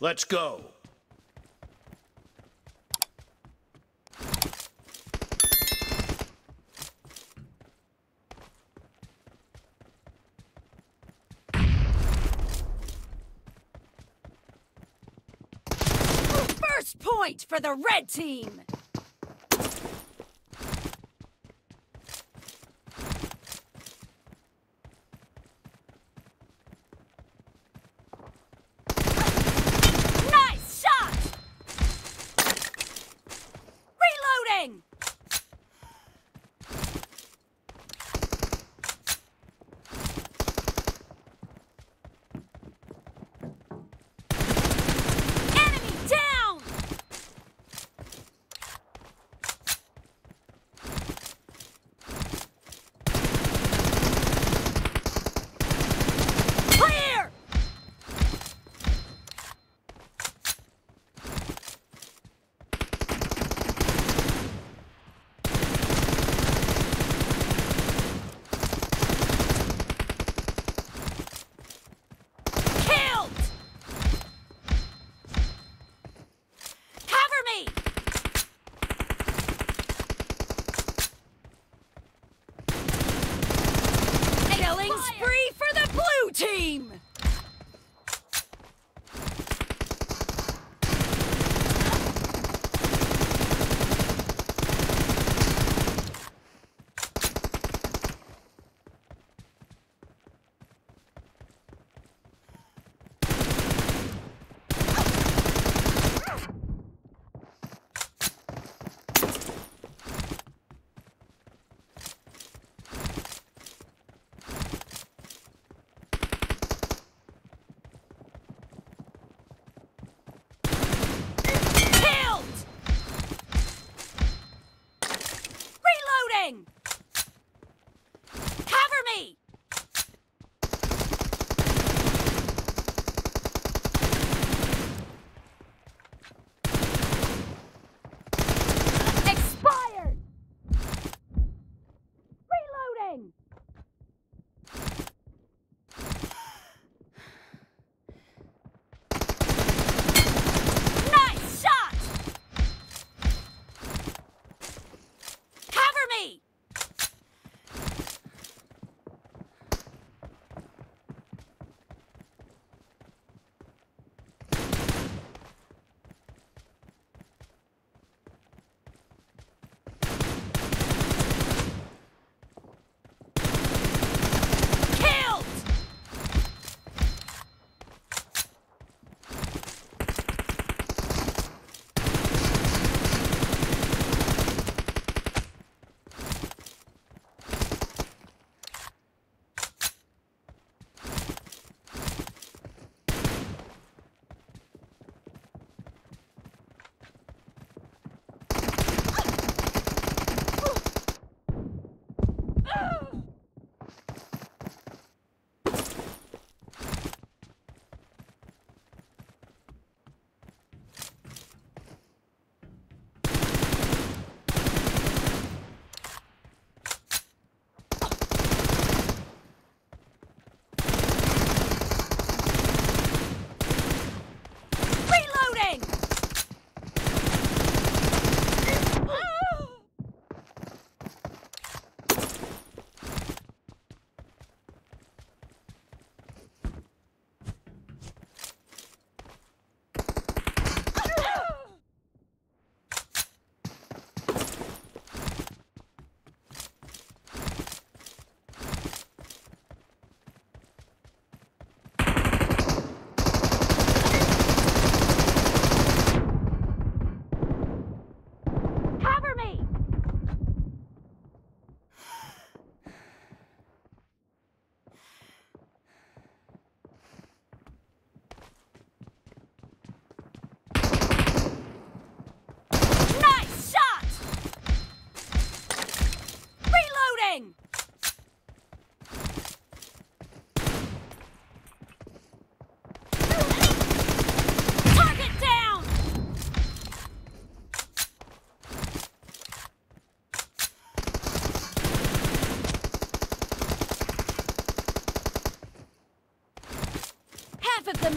Let's go. First point for the red team!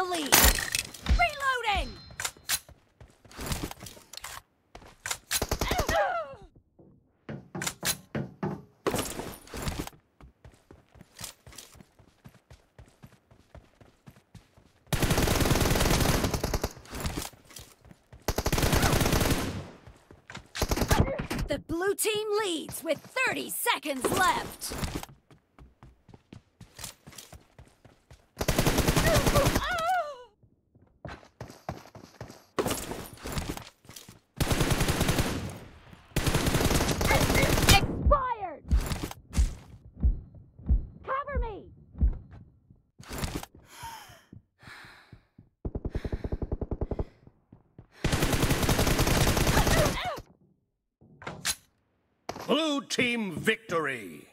the lead. Reloading! The blue team leads with 30 seconds left. Team victory!